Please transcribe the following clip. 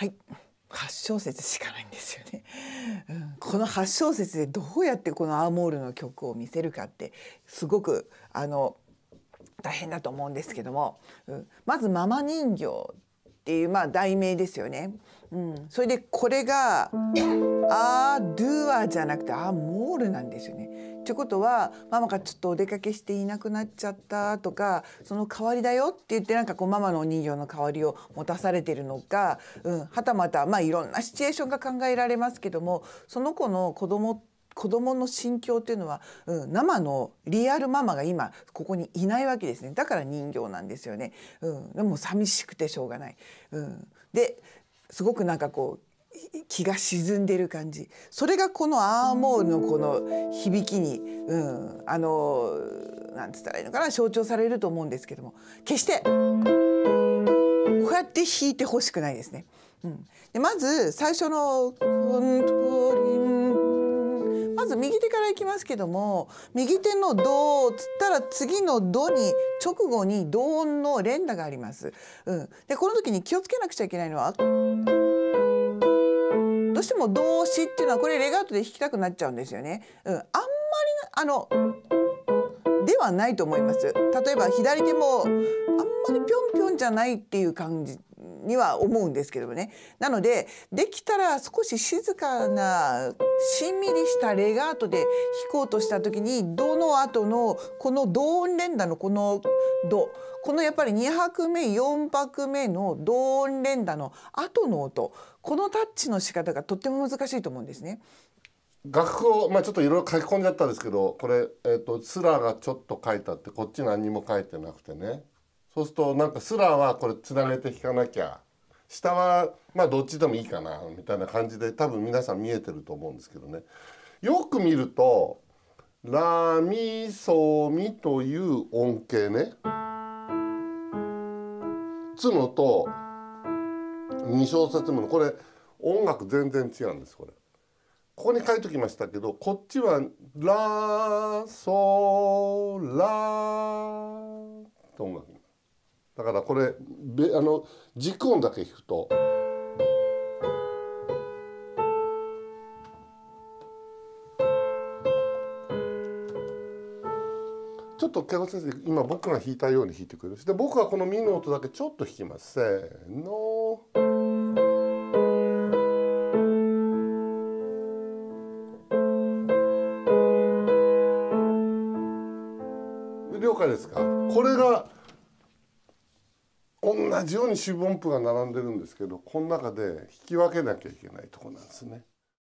はい。8小節しかないんですよね、うん、この8小節でどうやってこのアーモールの曲を見せるかってすごくあの大変だと思うんですけども、うん、まず「ママ人形」っていうまあ題名ですよね。うん、それでこれが「あードゥア」じゃなくて「あーモール」なんですよね。ということはママがちょっとお出かけしていなくなっちゃったとかその代わりだよって言ってなんかこうママのお人形の代わりを持たされてるのか、うん、はたまたまあいろんなシチュエーションが考えられますけどもその子の子供子供の心境っていうのは、うん、生のリアルママが今ここにいないわけですね。だから人形なんですよね、うん、でも寂しくてしょうがない。うん、ですごくなんかこう気が沈んでる感じ。それがこのアーモールのこの響きに、うん、あのなんつったらいいのかな象徴されると思うんですけども。決してこうやって弾いてほしくないですね。うん、でまず最初の「本当にまず右手からいきますけども右手の「ド」っつったら次の「ド」に直後に同音の連打があります。うん、でこの時に気をつけなくちゃいけないのはどうしても動詞っていうのはこれレガートで弾きたくなっちゃうんですよね。うん、あんまりあのではないと思います。例えば左手もあんまりぴょんぴょんじゃないっていう感じには思うんですけどもねなのでできたら少し静かなしんみりしたレガートで弾こうとした時にどの後のこの同音連打のこの「ド」このやっぱり2拍目4拍目の同音連打の後の音このタッチの仕方がとっても難しいと思うんですね。楽譜を、まあ、ちょっといろいろ書き込んじゃったんですけどこれ、えーと、スラがちょっと書いてあってこっち何にも書いてなくてねそうするとなんかスラーはこれつなげて弾かなきゃ下はまあどっちでもいいかなみたいな感じで多分皆さん見えてると思うんですけどね。よく見るとラミソミという音形ね。つのと2小節目のこれ音楽全然違うんですこれ。ここに書いときましたけどこっちはラソラと音楽。だからこれあの軸音だけ弾くと。ちょっと先生今僕が弾いたように弾いてくれるで僕はこのミの音だけちょっと弾きますせーの。了解ですか？これが同じように四分音符が並んでるんですけどこの中で引き分けなきゃいけないとこなんですね。